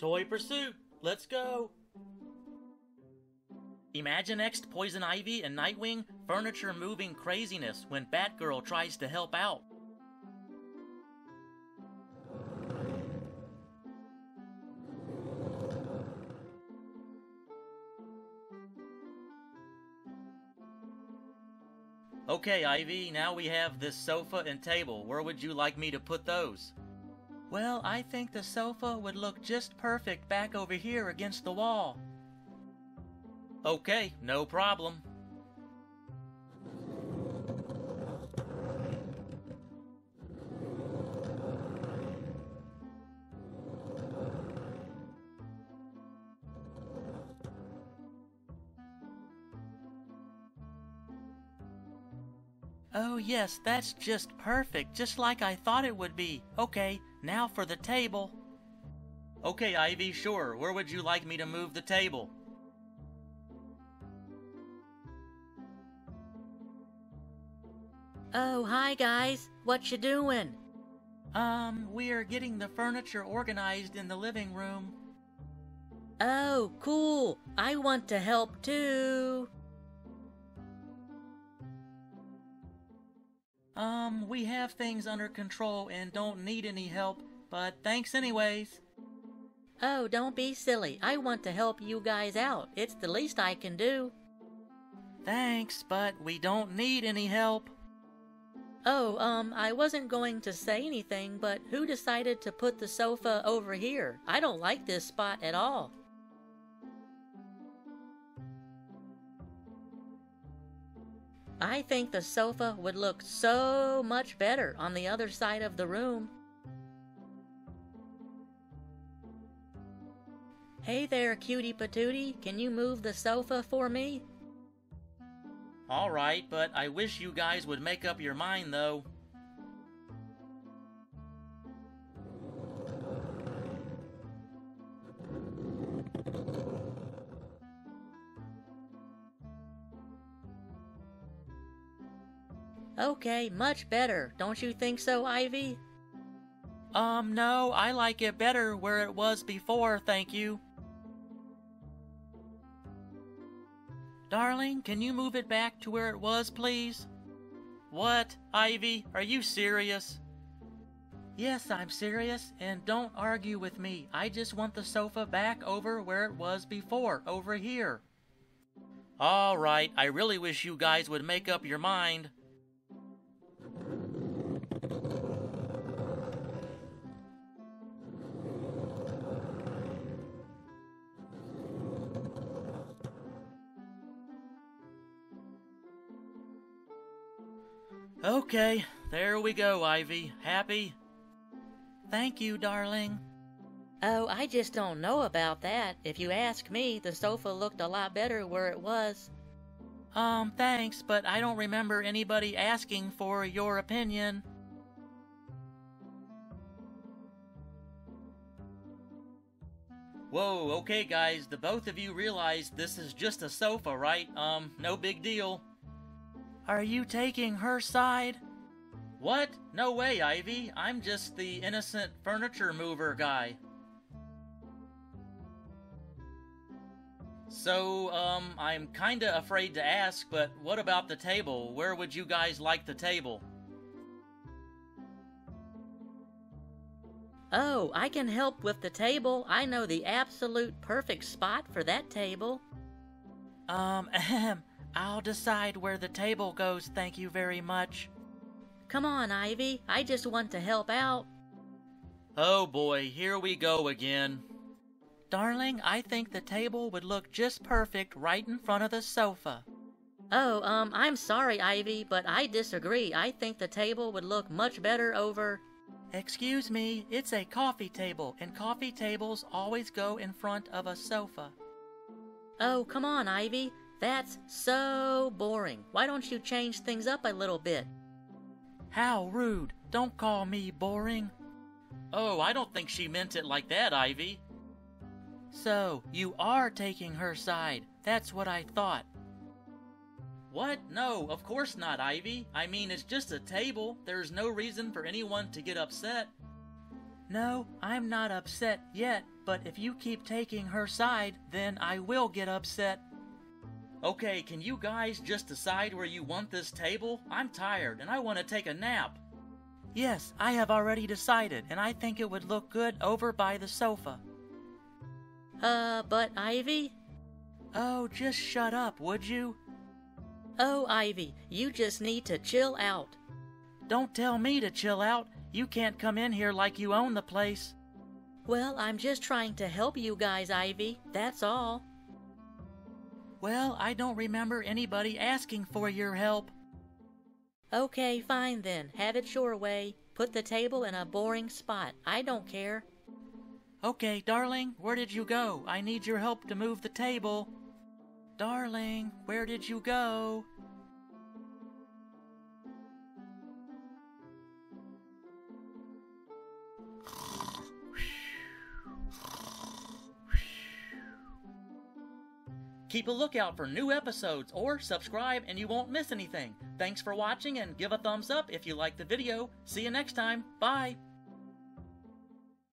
Toy Pursuit, let's go! Imaginext Poison Ivy and Nightwing furniture moving craziness when Batgirl tries to help out. Okay, Ivy, now we have this sofa and table. Where would you like me to put those? Well, I think the sofa would look just perfect back over here against the wall. Okay, no problem. Oh, yes, that's just perfect, just like I thought it would be. Okay, now for the table. Okay, Ivy, sure. Where would you like me to move the table? Oh, hi guys. What you doing? Um, we're getting the furniture organized in the living room. Oh, cool. I want to help too. Um, we have things under control and don't need any help, but thanks anyways. Oh, don't be silly. I want to help you guys out. It's the least I can do. Thanks, but we don't need any help. Oh, um, I wasn't going to say anything, but who decided to put the sofa over here? I don't like this spot at all. I think the sofa would look so much better on the other side of the room. Hey there, cutie patootie. Can you move the sofa for me? Alright, but I wish you guys would make up your mind though. Okay, much better. Don't you think so, Ivy? Um, no, I like it better where it was before, thank you. Darling, can you move it back to where it was, please? What? Ivy, are you serious? Yes, I'm serious, and don't argue with me. I just want the sofa back over where it was before, over here. All right, I really wish you guys would make up your mind. Okay, there we go, Ivy. Happy? Thank you, darling. Oh, I just don't know about that. If you ask me, the sofa looked a lot better where it was. Um, thanks, but I don't remember anybody asking for your opinion. Whoa, okay, guys, the both of you realize this is just a sofa, right? Um, no big deal. Are you taking her side? What? No way, Ivy. I'm just the innocent furniture mover guy. So, um, I'm kinda afraid to ask, but what about the table? Where would you guys like the table? Oh, I can help with the table. I know the absolute perfect spot for that table. Um, ahem. I'll decide where the table goes, thank you very much. Come on, Ivy. I just want to help out. Oh boy, here we go again. Darling, I think the table would look just perfect right in front of the sofa. Oh, um, I'm sorry, Ivy, but I disagree. I think the table would look much better over. Excuse me, it's a coffee table, and coffee tables always go in front of a sofa. Oh, come on, Ivy. That's so boring. Why don't you change things up a little bit? How rude. Don't call me boring. Oh, I don't think she meant it like that, Ivy. So, you are taking her side. That's what I thought. What? No, of course not, Ivy. I mean, it's just a table. There's no reason for anyone to get upset. No, I'm not upset yet, but if you keep taking her side, then I will get upset. Okay, can you guys just decide where you want this table? I'm tired and I want to take a nap. Yes, I have already decided, and I think it would look good over by the sofa. Uh, but Ivy? Oh, just shut up, would you? Oh, Ivy, you just need to chill out. Don't tell me to chill out. You can't come in here like you own the place. Well, I'm just trying to help you guys, Ivy. That's all. Well, I don't remember anybody asking for your help. Okay, fine then. Have it your way. Put the table in a boring spot. I don't care. Okay, darling, where did you go? I need your help to move the table. Darling, where did you go? Keep a lookout for new episodes or subscribe and you won't miss anything. Thanks for watching and give a thumbs up if you like the video. See you next time. Bye.